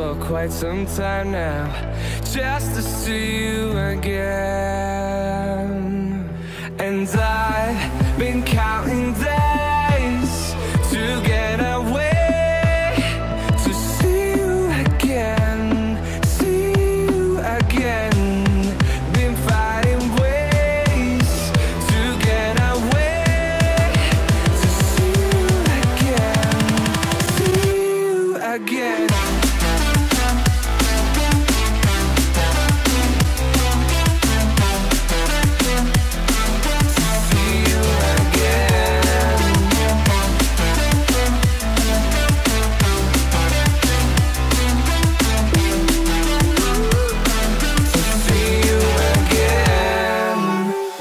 For quite some time now, just to see you again. And I've been counting days to get away, to see you again, see you again. Been finding ways to get away, to see you again, see you again.